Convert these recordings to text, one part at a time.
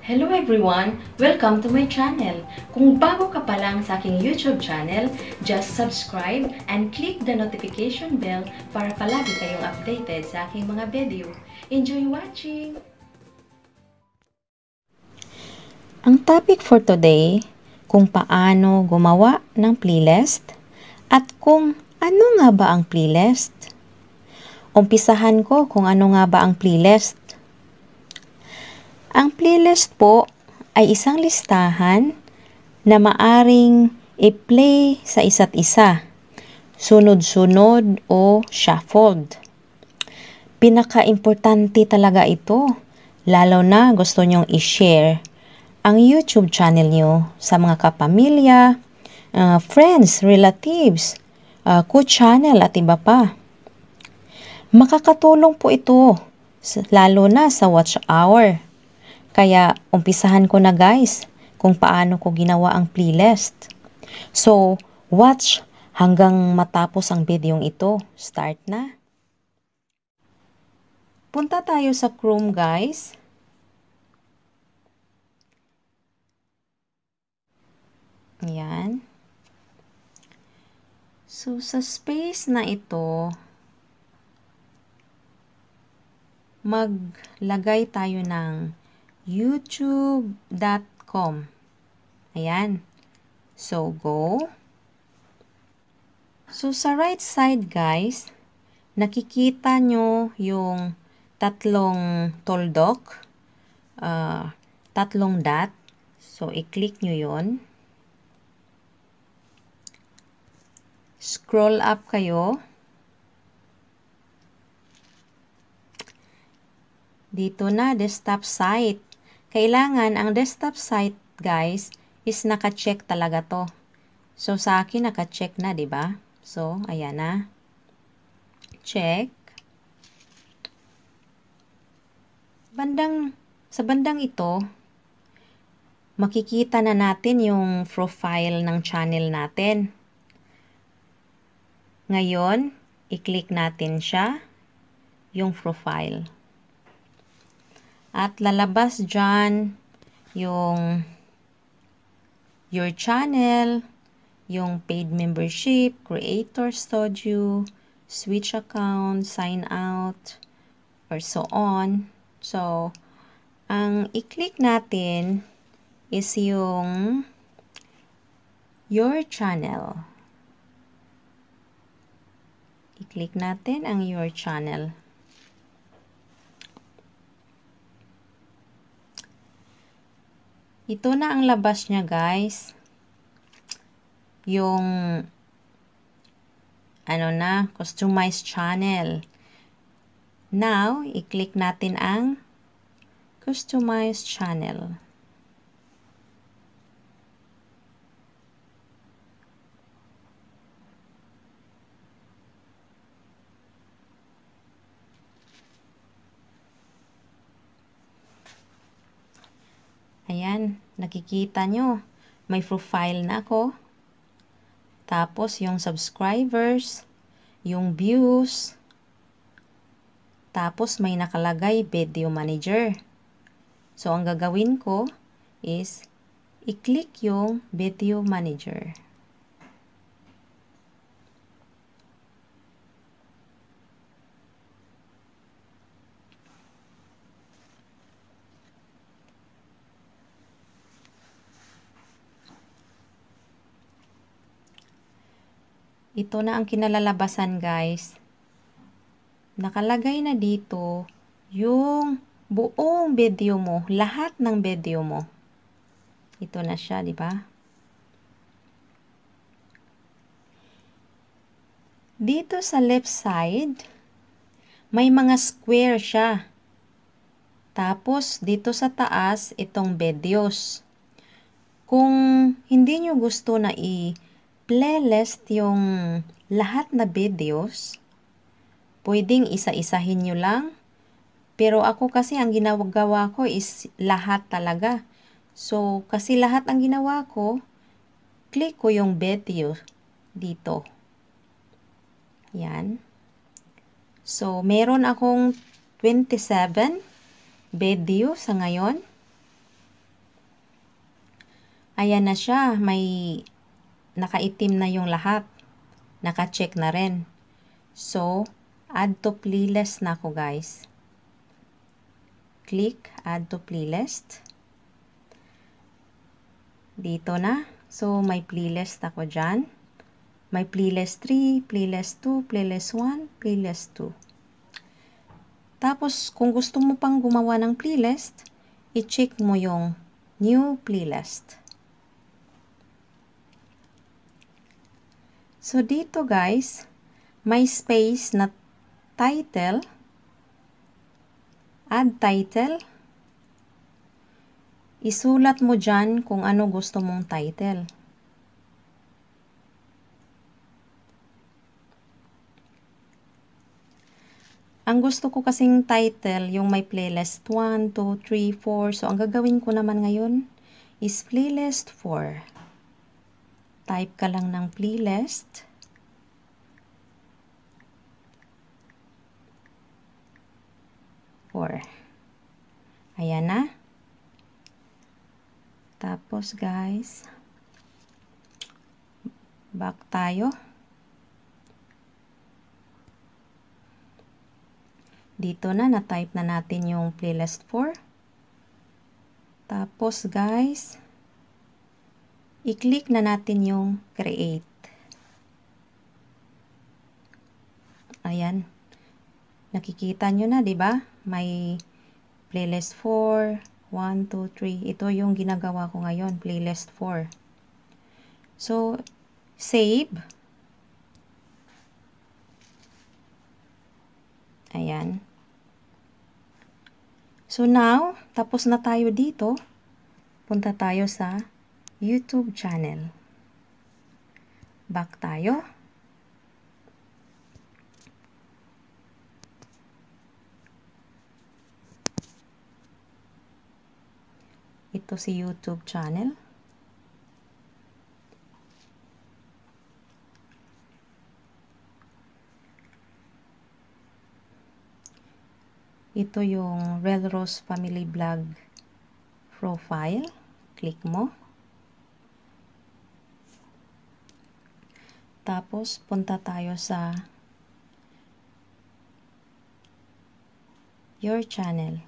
Hello everyone! Welcome to my channel. Kung bago ka pa lang sa aking YouTube channel, just subscribe and click the notification bell para palagi kayong updated sa aking mga video. Enjoy watching! Ang topic for today, kung paano gumawa ng playlist at kung ano nga ba ang playlist. Umpisahan ko kung ano nga ba ang playlist. Ang playlist po ay isang listahan na maaring i-play sa isa't isa, sunod-sunod o shuffled. Pinaka-importante talaga ito, lalo na gusto nyong i-share ang YouTube channel nyo sa mga kapamilya, uh, friends, relatives, uh, co-channel at iba pa. Makakatulong po ito, lalo na sa watch hour kaya umpisahan ko na guys kung paano ko ginawa ang playlist. So, watch hanggang matapos ang videong ito. Start na. Punta tayo sa Chrome guys. Ayan. So, sa space na ito, maglagay tayo ng youtube.com. Ayan. So, go. So, sa right side, guys, nakikita nyo yung tatlong toldok, uh, tatlong dot. So, i-click nyo yon. Scroll up kayo. Dito na, desktop site. Kailangan ang desktop site, guys, is naka-check talaga to. So, sa akin, naka-check na, di ba? So, ayan na. Check. Bandang, sa bandang ito, makikita na natin yung profile ng channel natin. Ngayon, i-click natin siya, yung profile. At lalabas dyan yung your channel, yung paid membership, creator studio, switch account, sign out, or so on. So, ang i-click natin is yung your channel. I-click natin ang your channel. Ito na ang labas niya, guys. Yung ano na, customized channel. Now, i-click natin ang customized channel. Ayan, nakikita nyo. May profile na ako. Tapos, yung subscribers, yung views. Tapos, may nakalagay video manager. So, ang gagawin ko is, i-click yung video manager. Ito na ang kinalalabasan guys. Nakalagay na dito yung buong video mo, lahat ng video mo. Ito na siya, di ba? Dito sa left side, may mga square siya. Tapos, dito sa taas, itong videos. Kung hindi nyo gusto na i- playlist yung lahat na videos. Pwedeng isa-isahin nyo lang. Pero ako kasi ang ginagawa ko is lahat talaga. So, kasi lahat ang ginawa ko, click ko yung video dito. Yan. So, meron akong 27 video sa ngayon. Ayan na siya, may nakaitim na yung lahat. Naka-check na rin. So, add to playlist na ako guys. Click add to playlist. Dito na. So, may playlist ako dyan. May playlist 3, playlist 2, playlist 1, playlist 2. Tapos, kung gusto mo pang gumawa ng playlist, i-check mo yung new playlist. So, dito guys, may space na title, add title, isulat mo dyan kung ano gusto mong title. Ang gusto ko kasing title, yung may playlist 1, 2, 3, 4. So, ang gagawin ko naman ngayon is playlist 4. Type ka lang ng playlist. Four. Ayan na. Tapos, guys, back tayo. Dito na, na-type na natin yung playlist 4. Tapos, guys, i-click na natin yung create. Ayan. Nakikita nyo na, di ba? May playlist 4, 1, 2, 3. Ito yung ginagawa ko ngayon, playlist 4. So, save. Ayan. So now, tapos na tayo dito. Punta tayo sa YouTube channel. Back tayo. Ito si YouTube channel. Ito yung Red Rose Family Vlog profile. Click mo. Tapos, punta tayo sa your channel.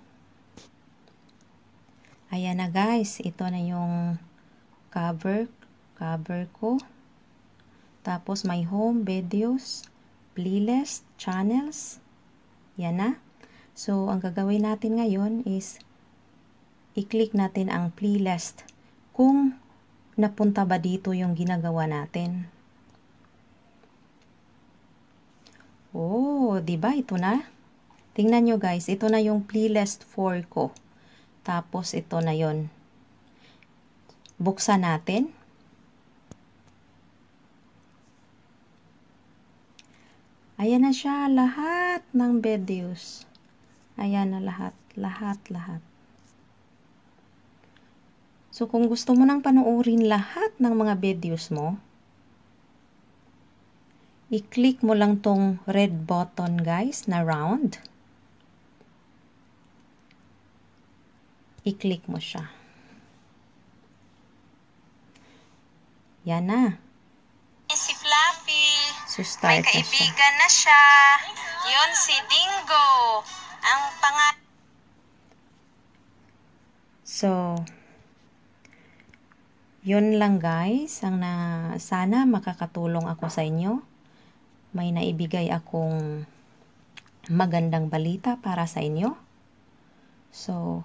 Ayan na guys, ito na yung cover, cover ko. Tapos, my home, videos, playlist, channels. Yan na. So, ang gagawin natin ngayon is i-click natin ang playlist kung napunta ba dito yung ginagawa natin. Oh, 'di ba ito na? Tingnan nyo guys, ito na yung playlist 4 ko. Tapos ito na 'yon. Buksan natin. Ayan na siya lahat ng videos. Ayan na lahat, lahat, lahat. So, kung gusto mo nang panoorin lahat ng mga videos mo, i-click mo lang tong red button guys na round. I-click mo siya. Yan na. Si Fluffy. So, May start na siya. kaibigan na siya. Yon si Dingo. Ang pangat So, yun lang guys. Ang na, sana makakatulong ako sa inyo. May naibigay akong magandang balita para sa inyo. So,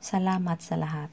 salamat sa lahat.